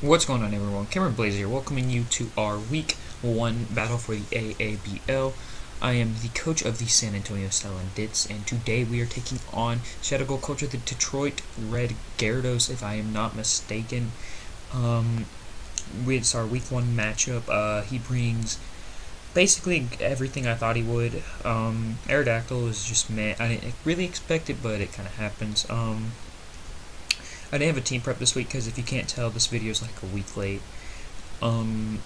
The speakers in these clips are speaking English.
What's going on everyone? Cameron Blaze here, welcoming you to our week one battle for the AABL. I am the coach of the San Antonio Salandits, and today we are taking on Shadowghoul Culture, the Detroit Red Gyarados, if I am not mistaken. Um, it's our week one matchup. Uh, he brings basically everything I thought he would. Um, Aerodactyl is just meh. I didn't really expect it, but it kind of happens. Um, I didn't have a team prep this week because if you can't tell, this video is like a week late. Um,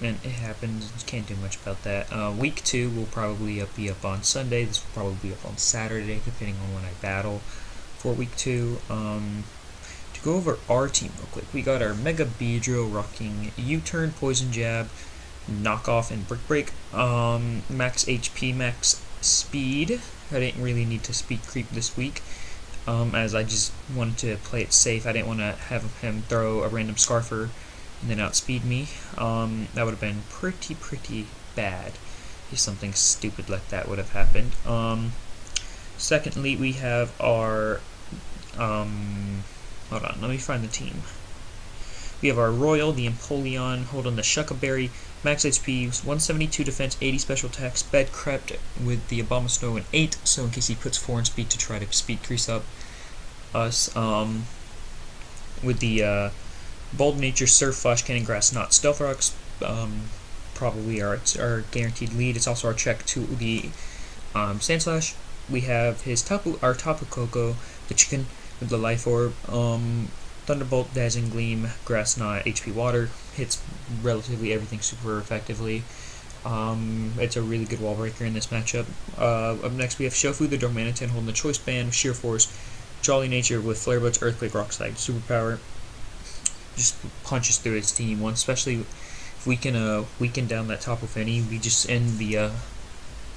and it happens. Can't do much about that. Uh, week two will probably up, be up on Sunday. This will probably be up on Saturday, depending on when I battle for week two. Um, to go over our team real quick, we got our Mega Beedrill rocking U-turn, Poison Jab, Knockoff, and Brick Break. Um, max HP, max speed. I didn't really need to speed creep this week um, as I just wanted to play it safe. I didn't want to have him throw a random Scarfer and then outspeed me. Um, that would have been pretty, pretty bad if something stupid like that would have happened. Um, secondly, we have our... Um, hold on, let me find the team. We have our Royal, the Empoleon, hold on the Shuca Berry, max HP, 172 defense, 80 special attacks, bed crept with the Abomasnow and 8, so in case he puts 4 in speed to try to speed crease up us. Um, with the uh, Bold Nature, Surf, Flash Cannon, Grass Knot, Stealth Rocks, um, probably our, our guaranteed lead. It's also our check to the um, Sandslash. We have his Tapu, our Tapu Koko, the chicken with the Life Orb, um, Thunderbolt, Dazzling Gleam, Grass Knot, HP Water, hits relatively everything super effectively. Um, it's a really good wall breaker in this matchup. Uh, up next we have Shofu, the Darmanitan, holding the Choice Band, Sheer Force, Jolly Nature with Flare Blitz, Earthquake, Rock Slide, Superpower. Just punches through its team. One, especially if we can uh, weaken down that Tapu Fini, we just end the. Uh,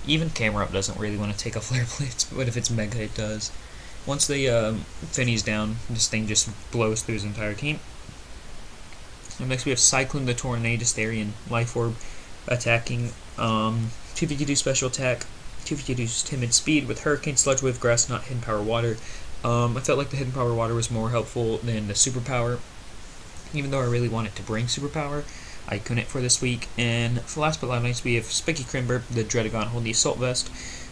even Camerupt doesn't really want to take a Flare Blitz, but if it's Mega, it does. Once the um, Fini's down, this thing just blows through his entire team. And next we have Cyclone the Tornadus Therian Life Orb attacking. Um, 252 special attack, 252 timid speed with Hurricane, Sludge Wave, Grass Knot, Hidden Power Water. Um, I felt like the Hidden Power Water was more helpful than the Superpower. Even though I really wanted to bring Superpower, I couldn't for this week. And for last but not least, we have Spiky Crimber, the Druddigon holding the Assault Vest.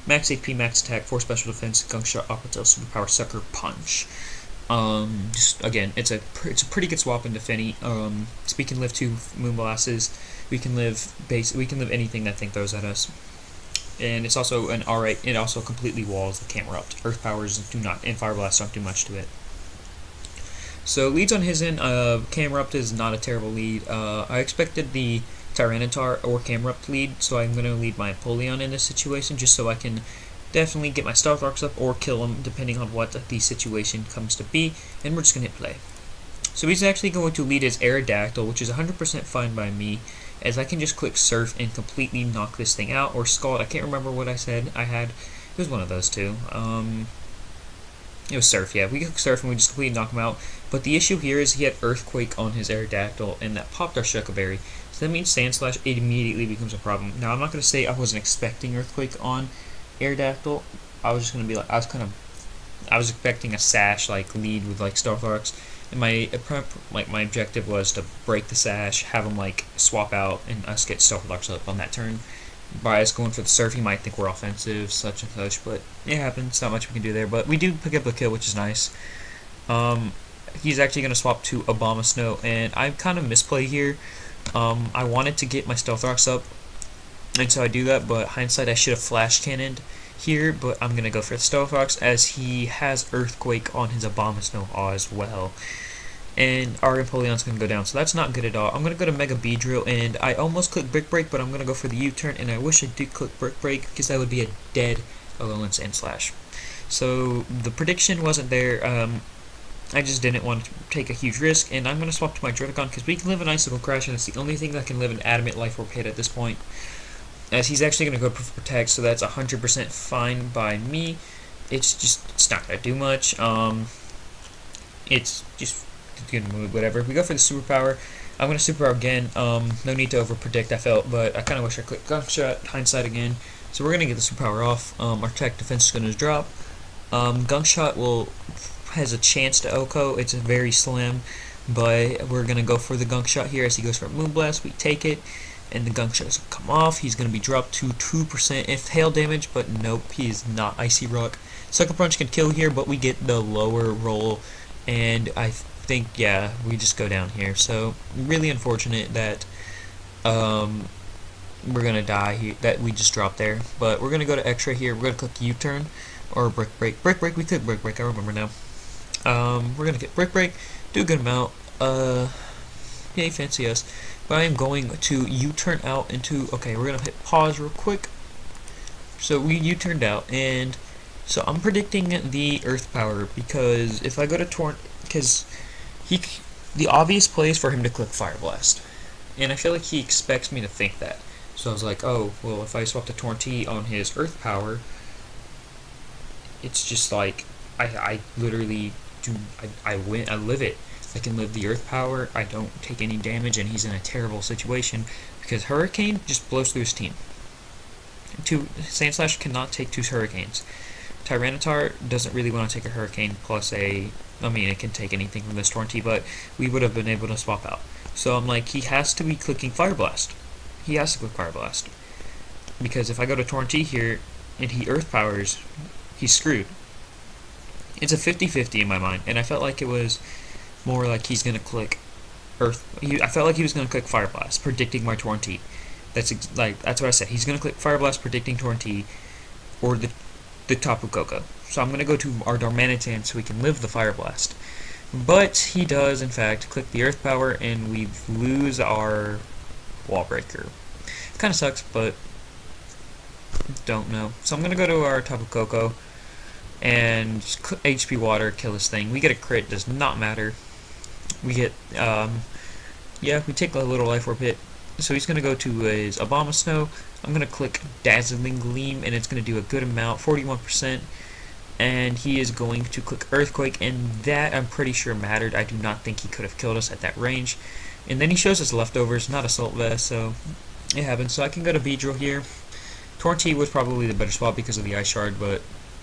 Max HP, max attack, 4 special defense, Gunk Shot, Aqua Superpower, Sucker Punch. Um, just again, it's a it's a pretty good swap into Fini. Um, so we can live two Moonblasts. We can live base. We can live anything that thing throws at us. And it's also an alright. It also completely walls the Camerupt. Earth powers do not, and Fire Blast don't do much to it. So leads on his end. Uh, Camerupt is not a terrible lead. Uh, I expected the Tyranitar or Camerupt lead, so I'm going to lead my Empoleon in this situation just so I can definitely get my Stealth Rocks up or kill him depending on what the situation comes to be, and we're just going to hit play. So he's actually going to lead his Aerodactyl, which is 100% fine by me, as I can just click Surf and completely knock this thing out, or Scald, I can't remember what I said I had, it was one of those two. Um, it was Surf, yeah. We could Surf and we just completely knock him out. But the issue here is he had Earthquake on his Aerodactyl, and that popped our Shuca Berry. So that means Sandslash immediately becomes a problem. Now, I'm not going to say I wasn't expecting Earthquake on Aerodactyl. I was just going to be like, I was kind of, I was expecting a Sash, like, lead with, like, Stealth Rocks. And my, like, my objective was to break the Sash, have him, like, swap out, and us get Stealth Rocks up on that turn. By us going for the Surf, he might think we're offensive, such and such, but it happens. Not much we can do there, but we do pick up a kill, which is nice. Um, he's actually going to swap to Abomasnow, and I kind of misplay here. Um, I wanted to get my Stealth Rocks up, and so I do that, but hindsight, I should have Flash Cannoned here, but I'm going to go for Rocks, as he has Earthquake on his Abomasnow as well. And our Empoleon's going to go down, so that's not good at all. I'm going to go to Mega Beedrill, and I almost clicked Brick Break, but I'm going to go for the U-turn, and I wish I did click Brick Break, because that would be a dead Alolan Sandslash. So, the prediction wasn't there. Um, I just didn't want to take a huge risk, and I'm going to swap to my Druddigon because we can live an Icicle Crash, and it's the only thing that can live an Adamant Life Orb hit at this point. As he's actually going to go for Protect, so that's 100% fine by me. It's just, it's not going to do much. Um, it's just going to move, whatever. we go for the Superpower. I'm going to Superpower again. Um, no need to over-predict, I felt, but I kind of wish I clicked Gunk Shot, Hindsight again. So we're going to get the Superpower off. Um, our Tech Defense is going to drop. Um, Gunk Shot will has a chance to OHKO. It's very slim, but we're gonna go for the gunk shot here as he goes for moonblast. We take it, and the gunk shot is come off. He's gonna be dropped to two percent if hail damage, but nope, he is not icy rock. Sucker punch can kill here, but we get the lower roll, and I think yeah, we just go down here. So really unfortunate that um, we're gonna die here. That we just dropped there, but we're gonna go to extra here. We're gonna click U-turn or brick break. Brick break. We click brick break. I remember now. Um, we're gonna get brick break. Do a good amount. Uh, yay, fancy us. But I am going to U-turn out into. Okay, we're gonna hit pause real quick. So we U-turned out, and so I'm predicting the Earth Power because if I go to Torrent, because he, the obvious play is for him to click Fire Blast, and I feel like he expects me to think that. So I was like, oh, well, if I swap the Torrent on his Earth Power, it's just like I, I literally do I, I win I live it. I can live the earth power, I don't take any damage, and he's in a terrible situation because Hurricane just blows through his team. Two Sandslash cannot take two hurricanes. Tyranitar doesn't really want to take a hurricane plus a I mean it can take anything from this Torrent, but we would have been able to swap out. So I'm like he has to be clicking Fire Blast. He has to click Fire Blast. Because if I go to Torrent here and he earth powers, he's screwed. It's a 50-50 in my mind, and I felt like it was more like he's gonna click Earth. He, I felt like he was gonna click Fire Blast, predicting my Torrent. That's like that's what I said. He's gonna click Fire Blast, predicting Torrent, or the the Tapu Koko. So I'm gonna go to our Darmanitan so we can live the Fire Blast. But he does, in fact, click the Earth Power, and we lose our Wall Breaker. Kind of sucks, but don't know. So I'm gonna go to our Tapu Koko and HP water, kill this thing. We get a crit, does not matter. We get, um, yeah, we take a little life orb hit. So he's going to go to his Abomasnow. I'm going to click Dazzling Gleam, and it's going to do a good amount, 41%. And he is going to click Earthquake, and that I'm pretty sure mattered. I do not think he could have killed us at that range. And then he shows us leftovers, not Assault Vest, so it happens. So I can go to Beedrill here. Torrent was probably the better spot because of the Ice Shard, but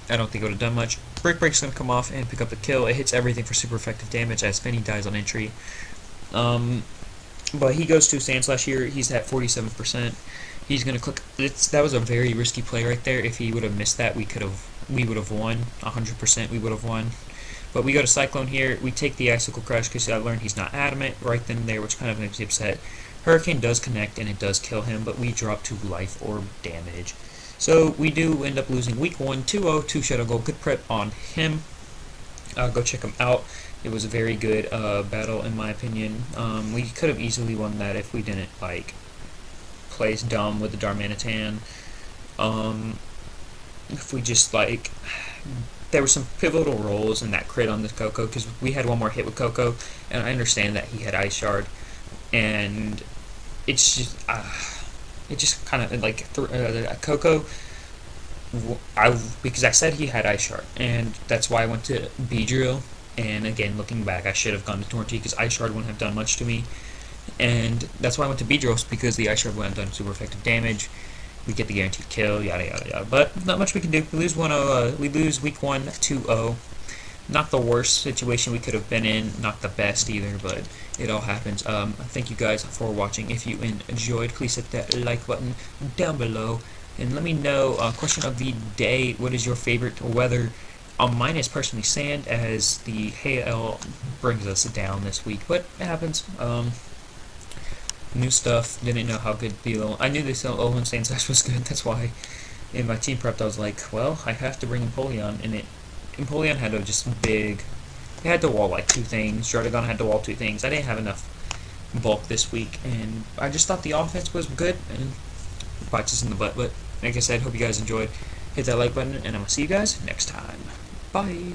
I don't think it would have done much. Brick Break's going to come off and pick up the kill. It hits everything for super effective damage as Fini dies on entry. Um, but he goes to Sandslash here. He's at 47%. He's going to click. It's, that was a very risky play right there. If he would have missed that, we could have we would have won. 100% we would have won. But we go to Cyclone here. We take the Icicle Crash because I learned he's not adamant right then and there, which kind of makes me upset. Hurricane does connect and it does kill him, but we drop to life orb damage. So we do end up losing week 1 2-0 to Shadowghoul. Good prep on him. Uh, go check him out. It was a very good uh, battle in my opinion. Um, we could have easily won that if we didn't like place dumb with the Darmanitan. Um, if we just like there were some pivotal rolls in that crit on the Koko because we had one more hit with Koko, and I understand that he had Ice Shard, and it's just. Uh, it just kind of like uh, Koko. I because I said he had Ice Shard, and that's why I went to Beedrill. And again, looking back, I should have gone to Torrent because Ice Shard wouldn't have done much to me. And that's why I went to Beedrill because the Ice Shard wouldn't have done super effective damage. We get the guaranteed kill, yada yada yada. But not much we can do. We lose 1-0. Uh, we lose week one, 2-0 not the worst situation we could have been in, not the best either, but it all happens. Um, thank you guys for watching. If you enjoyed, please hit that like button down below. And let me know, uh, question of the day, what is your favorite weather? Um, mine is personally sand, as the hail brings us down this week, but it happens. Um, new stuff, didn't know how good the I knew this Alolan Sand was good, that's why in my team prep I was like, well, I have to bring Napoleon, and it Empoleon had a just big... It had to wall like two things. Druddigon had to wall two things. I didn't have enough bulk this week, and I just thought the offense was good, and bites us in the butt. But like I said, hope you guys enjoyed. Hit that like button, and I'm going to see you guys next time. Bye!